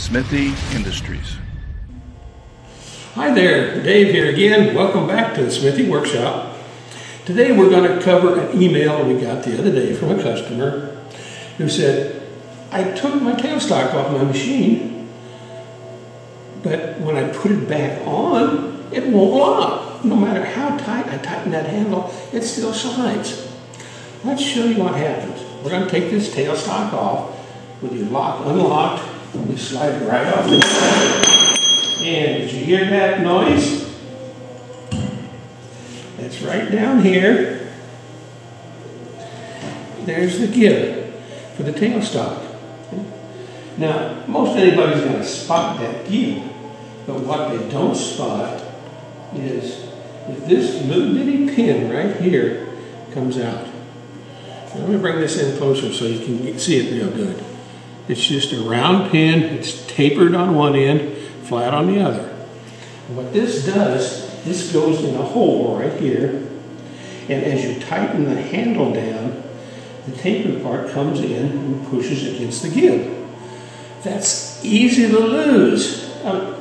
Smithy Industries. Hi there, Dave here again. Welcome back to the Smithy Workshop. Today we're going to cover an email we got the other day from a customer who said, I took my tailstock off my machine, but when I put it back on, it won't lock. No matter how tight I tighten that handle, it still slides. Let's show you what happens. We're going to take this tailstock off with your lock unlocked. We slide it right off the And did you hear that noise? That's right down here. There's the gib for the tailstock. Now, most anybody's going to spot that gib, but what they don't spot is if this little bitty pin right here comes out. Now, let me bring this in closer so you can see it real good. It's just a round pin, it's tapered on one end, flat on the other. What this does, this goes in a hole right here, and as you tighten the handle down, the tapered part comes in and pushes against the gib. That's easy to lose. Um,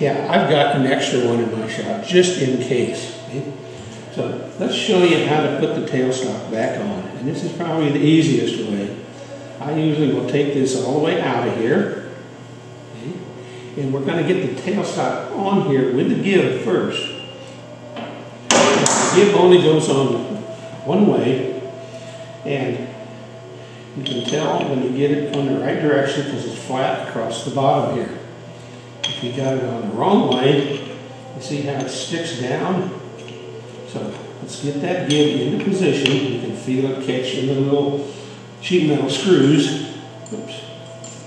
yeah, I've got an extra one in my shop just in case. So let's show you how to put the tailstock back on. And this is probably the easiest way. I usually will take this all the way out of here. Okay? And we're going to get the tailstock on here with the gib first. The gib only goes on one way. And you can tell when you get it on the right direction because it's flat across the bottom here. If you got it on the wrong way, you see how it sticks down? So let's get that gib into position. You can feel it catch in the little sheet metal screws. Oops.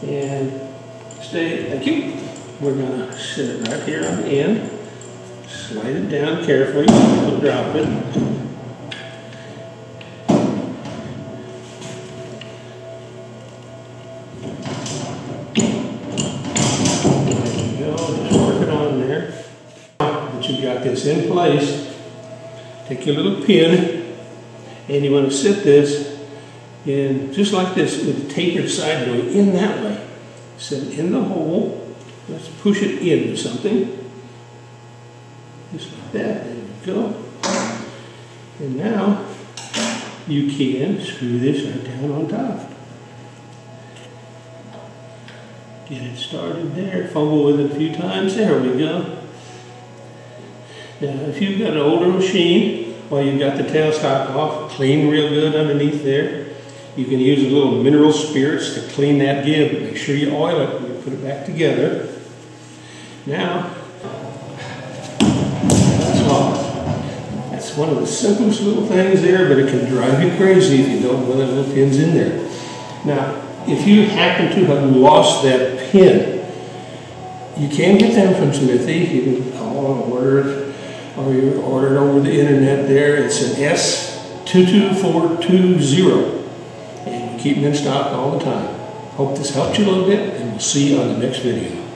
And stay, thank you. We're gonna sit it right here on the end. Slide it down carefully, don't drop it. that you've got this in place, take your little pin and you want to sit this in just like this with the tapered side going in that way. It in the hole. Let's push it into something. Just like that. There we go. And now you can screw this right down on top. Get it started there. Fumble with it a few times. There we go. Now, if you've got an older machine, while you've got the tailstock off, clean real good underneath there. You can use a little mineral spirits to clean that gib, but make sure you oil it when you put it back together. Now, that's all. That's one of the simplest little things there, but it can drive you crazy if you don't know the little pins in there. Now, if you happen to have lost that pin, you can get them from Smithy. You can call and order it or you order it over the internet there. It's an S22420. And we keep them in stock all the time. Hope this helped you a little bit, and we'll see you on the next video.